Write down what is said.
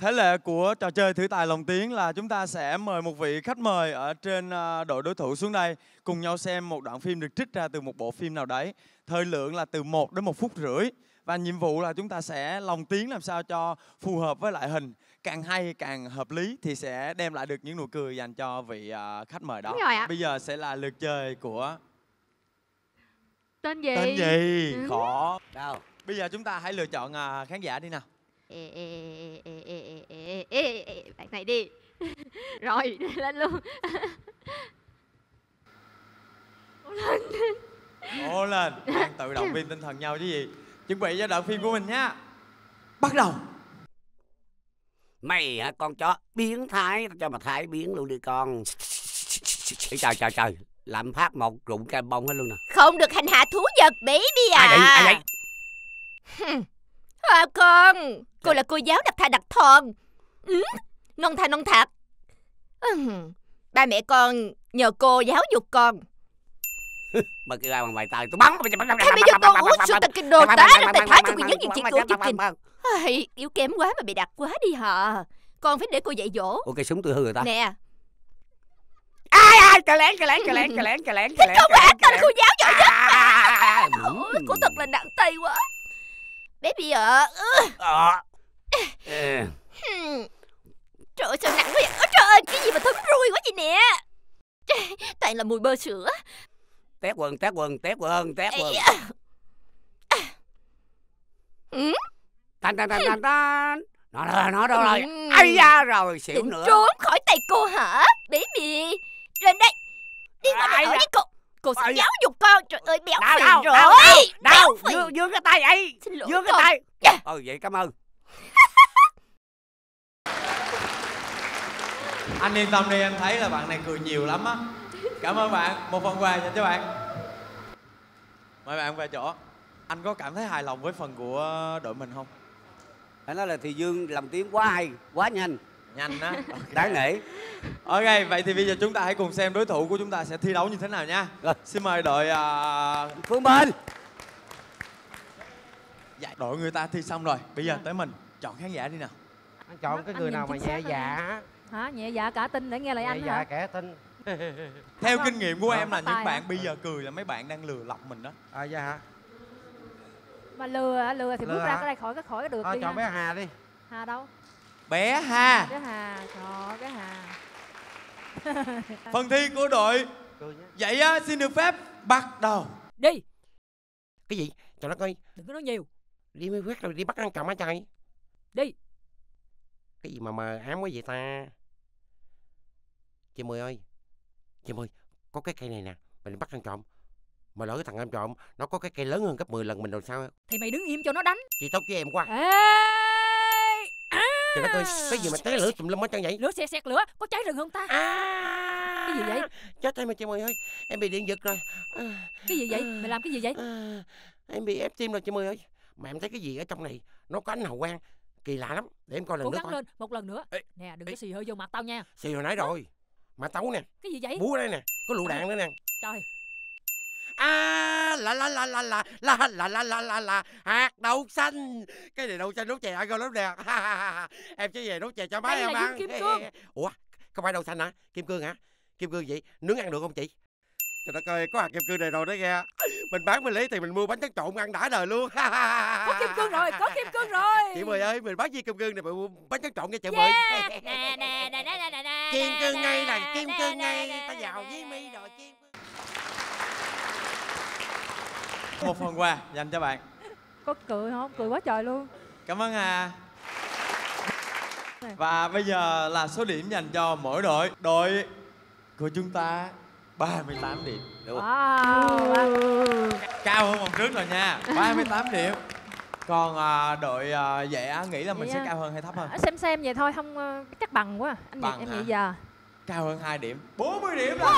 Thế lệ của trò chơi thử tài lồng tiếng là chúng ta sẽ mời một vị khách mời ở trên à, đội đối thủ xuống đây cùng nhau xem một đoạn phim được trích ra từ một bộ phim nào đấy. Thời lượng là từ 1 đến 1 phút rưỡi và nhiệm vụ là chúng ta sẽ lồng tiếng làm sao cho phù hợp với lại hình càng hay càng hợp lý thì sẽ đem lại được những nụ cười dành cho vị à, khách mời đó. Đúng rồi ạ. Bây giờ sẽ là lượt chơi của Tên gì? tên gì? Ừ. Khó. Đâu? Bây giờ chúng ta hãy lựa chọn à, khán giả đi nào. Ê, ê, ê, ê, ê, ê, ê, ê, ê, bạn này đi rồi lên luôn Cố lên, đang tự động viên tinh thần nhau chứ gì. Chuẩn bị cho đoạn phim của mình nhá. Bắt đầu. Mày hả con chó biến thái cho mà thái biến luôn đi con. Ê, trời trời trời. Làm phát một rụng cam bông hết luôn nè. không được hành hạ thú vật baby à Ai vậy? Ai vậy? À, con. Cô là cô giáo đặc tha đặc thon. Ừ, non tha non thạc. Ừ, ba mẹ con nhờ cô giáo dục con. Mà kêu ai bằng bài tay tôi bắn Thay vì cho con uống sữa tao cái đồ tá Rồi tài thái cho quyền nhất gì chị cô chị kình Ai, Yếu kém quá mà bị đặt quá đi hả? Con phải để cô dạy dỗ. Ủa cây súng tôi hư rồi ta. Nè. Ai ai cà lén cà lén cà lén cà lén cà lén lén. Không tao là cô giáo giỏi nhất. À, Ôi, Cô thật là nặng tay quá Baby ạ. Hmm. Trời ơi sao nặng quá vậy Ôi, Trời ơi cái gì mà thấm rui quá vậy nè Toàn là mùi bơ sữa Tét quần tét quần tét quần tét quần. Ừ, Tan tan tan tan tan. Nó rồi nó đâu rồi. Ừ. Ây da rồi xỉu Định nữa. trốn khỏi tay cô hả Baby Lên đây Đi qua Ai đây ở với cô Cô sẽ da. giáo dục con Trời ơi béo Đau đau rồi đau đau đau. Dương dương cái tay ấy. Xin lỗi Dương cái con. tay. Dạ. Ừ vậy cảm ơn. Anh yên tâm đi, em thấy là bạn này cười nhiều lắm á. Cảm ơn bạn, một phần quà dành cho bạn. Mời bạn về chỗ. Anh có cảm thấy hài lòng với phần của đội mình không? Phải nói là thì Dương làm tiếng quá hay, quá nhanh, Nhanh á. Đáng nể. Ok, vậy thì bây giờ chúng ta hãy cùng xem đối thủ của chúng ta sẽ thi đấu như thế nào nha. Rồi. Xin mời đội à, Phương Bình. dạ, đội người ta thi xong rồi. Bây giờ tới mình chọn khán giả đi nào. anh chọn cái người nào mà nhẹ dạ hả nhẹ dạ cả tin để nghe lời nhẹ anh dạ hả kẻ tin Theo kinh nghiệm của em là những bạn hả? bây giờ cười là mấy bạn đang lừa lọc mình đó. à dạ hả mà lừa lừa thì Lừa bước ra hả? cái đây khỏi cái khỏi cái được thôi đi chọn ha. bé hà đi hà đâu Bé Ha, cái hà trời cái hà phần thi của đội. Vậy á, xin được phép bắt đầu. đi. Cái gì? Trời đất ơi. Đừng có nói nhiều. Đi mới quét rồi đi bắt ăn trộm hả trời. Đi. Cái gì mà mờ ám quá vậy ta? Chị mười ơi. Chị mười có cái cây này nè mình bắt ăn trộm. Mà lỡ cái thằng ăn trộm nó có cái cây lớn hơn gấp 10 lần mình rồi sao? Thì mày đứng im cho nó đánh. Chị tốt với em quá. Ê! à. Trời đất ơi cái gì mà té lửa tùm lum hết trơn vậy? Lửa xe xẹt lửa có cháy rừng không ta? À. Cái gì vậy? chết em ơi chị mười ơi em bị điện giật rồi. À, cái gì vậy? Mày làm cái gì vậy? À, em bị ép tim rồi chị mười ơi. Mà em thấy cái gì ở trong này nó có ánh hào quang kỳ lạ lắm. Để em coi lần cố nữa gắng coi. lên một lần nữa. Ê, nè đừng có xì hơi vô mặt tao nha. Xì hồi nãy rồi mà tấu nè. Cái gì vậy? Búa đây nè có lựu đạn nữa nè. Trời à la la la la la la la la la la la hạt đậu xanh cái này đậu xanh nấu chè ăn ngon lắm nè em sẽ về nấu chè cho má em ăn kim cương. ủa không phải đậu xanh hả kim cương hả kim cương vậy nướng ăn được không chị trời đất ơi có hạt kim cương này rồi đó nghe mình bán mình lấy thì mình mua bánh tráng trộn ăn đã đời luôn có kim cương rồi có kim cương rồi chị mười ơi mình bán gì kim cương này mình mua bánh tráng trộn nha chị mười nè nè nè nè nè nè kim cương ngay là kim cương ngay ta giàu với mi rồi kim cương Một phần quà dành cho bạn. có cười không cười quá trời luôn Cảm ơn Hà. Và bây giờ là số điểm dành cho mỗi đội. Đội của chúng ta 38 điểm. Được. wow Cao hơn vòng trước rồi nha. 38 điểm. Còn à, đội à, dạ nghĩ là mình Vậy sẽ á. cao hơn hay thấp hơn? À, xem xem vậy thôi không ờ, chắc bằng quá anh Bằng nghĩ em hả? nghĩ giờ Cao hơn 2 điểm. 40 điểm là